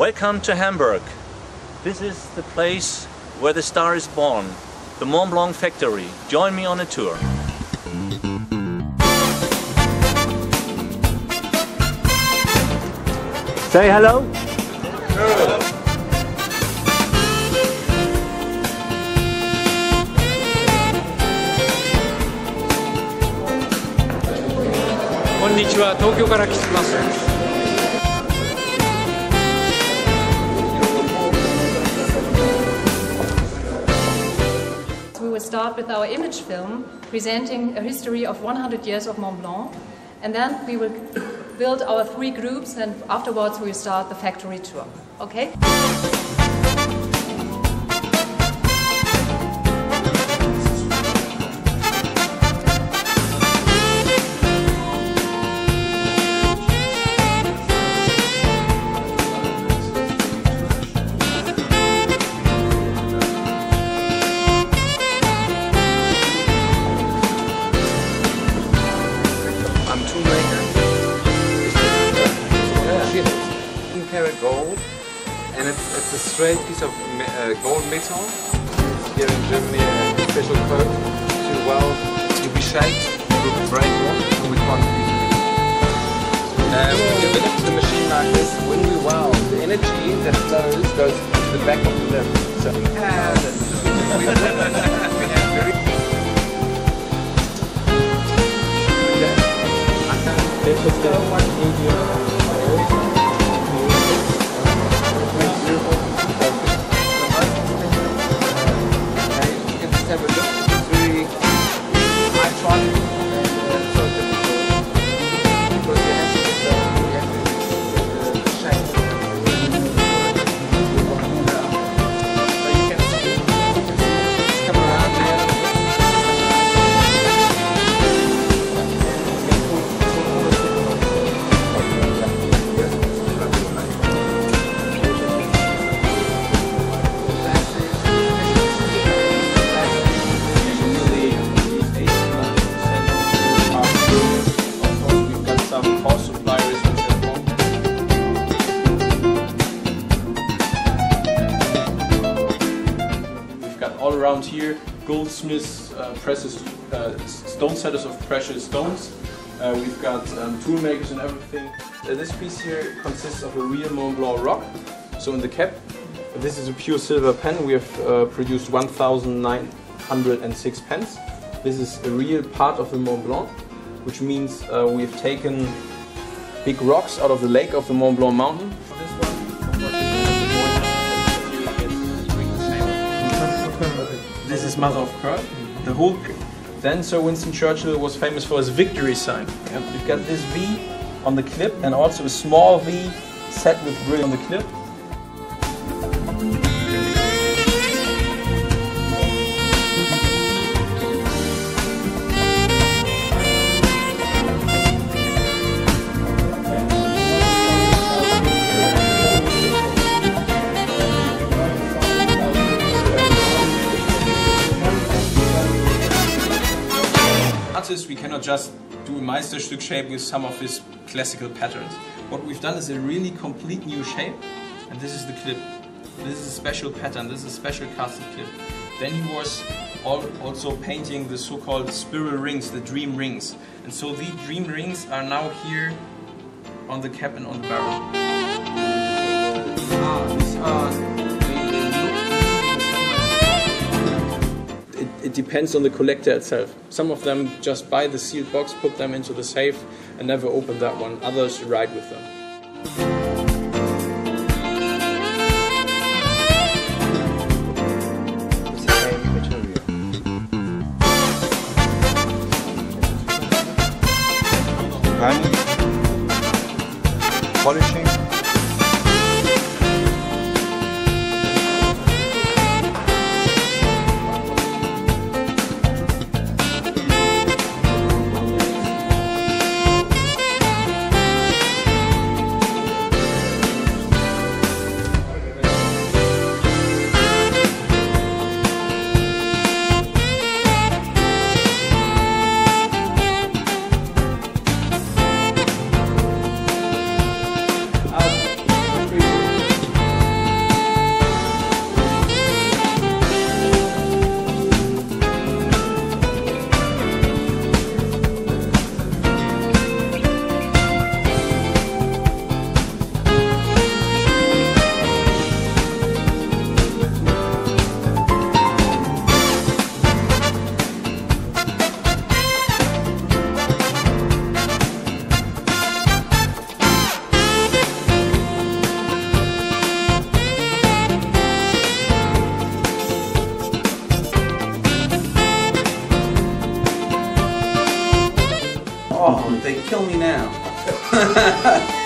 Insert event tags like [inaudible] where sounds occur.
Welcome to Hamburg. This is the place where the star is born, the Montblanc factory. Join me on a tour. Say hello. hello. Konnichiwa, Tokyo will start with our image film presenting a history of 100 years of Montblanc. And then we will build our three groups and afterwards we will start the factory tour. Okay? Gold, and it's, it's a straight piece of uh, gold metal. Here in Germany, a special coat to well to be shaped to break off, so we can't use it. Um, we developed the machine like this. When we weld, the energy that flows goes to the back of the limb. So we have, we have very goldsmiths uh, presses, uh, stone setters of precious stones. Uh, we've got um, tool makers and everything. This piece here consists of a real Mont Blanc rock. So in the cap, this is a pure silver pen. We have produced 1,906 pens. This is a real part of the Mont Blanc, which means we've taken big rocks out of the lake of the Mont Blanc mountain This is Mother of Pearl. The whole then Sir Winston Churchill was famous for his victory sign. You've got this V on the clip and also a small V set with brill on the clip. Just do a Meisterstück shape with some of his classical patterns. What we've done is a really complete new shape, and this is the clip. This is a special pattern, this is a special casted clip. Then he was also painting the so-called spiral rings, the dream rings. And so the dream rings are now here on the cap and on the barrel. Ah, it depends on the collector itself. Some of them just buy the sealed box, put them into the safe, and never open that one. Others ride with them. polishing Oh, they kill me now. [laughs]